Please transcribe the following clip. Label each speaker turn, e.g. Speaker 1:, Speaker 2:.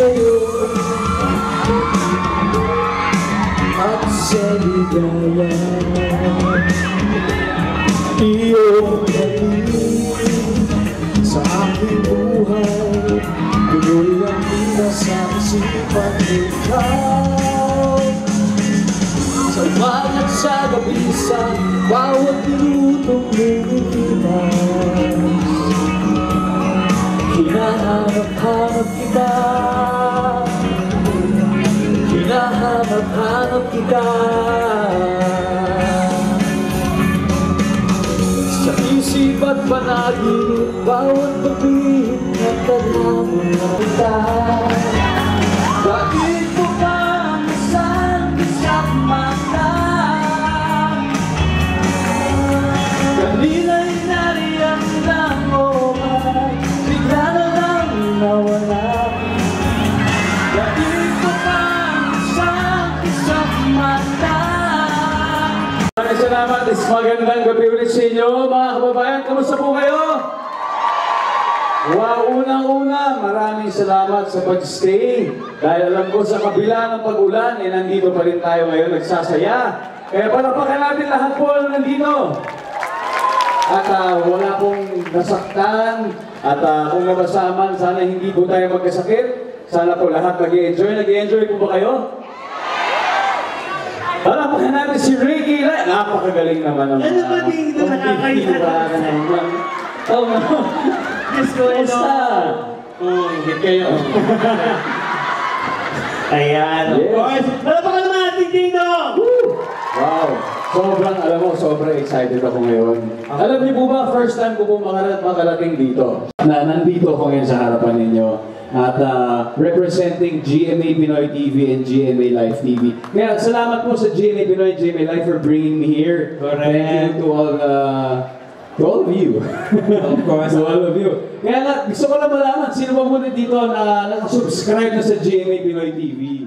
Speaker 1: sa'yo At sa ligaya Iyong pag-ibig sa aking buhay pinasasipan ikaw Sa umaga at sa gabi sa bawat minutong lumilipas Hinahanap-hanap kita Hinahanap-hanap kita Sa isip at panaginip Bawat tadhamo na kita
Speaker 2: salamat. Is magandang gabi ulit sa inyo. Mga kababayan, kamusta po kayo? Wow, unang-una, maraming salamat sa pag-stay. Dahil alam ko sa kabila ng pag-ulan, eh nandito pa rin tayo ngayon, nagsasaya. Kaya palapakan natin lahat po na nandito. At ah, wala pong nasaktan. At ah, kung nabasaman, sana hindi po tayo magkasakit. Sana po lahat nag-enjoy. Nag-enjoy po ba kayo? Palapakan natin si Ricky Lai. Napakagaling naman ang
Speaker 3: Ano ba dito? Nakakaisa.
Speaker 2: Oh, no.
Speaker 3: Diyos ko, hello.
Speaker 2: Kumusta?
Speaker 3: Hmm, hit kayo. Ayan, of
Speaker 2: Yes.
Speaker 3: course. Palapakan naman natin dito!
Speaker 2: Wow! Sobrang, alam mo, sobrang excited ako ngayon. Alam niyo po ba, first time ko po makarat makarating dito. Na nandito ako ngayon sa harapan ninyo. At ah, representing GMA Pinoy TV and GMA Live TV. Kaya salamat po sa GMA Pinoy and GMA Live for bringing me here.
Speaker 3: Correct.
Speaker 2: Thank you to all uh, to all of you.
Speaker 3: Of course.
Speaker 2: to all of you. Kaya gusto ko lang malaman, sino ba muna dito na nakasubscribe na sa GMA Pinoy TV?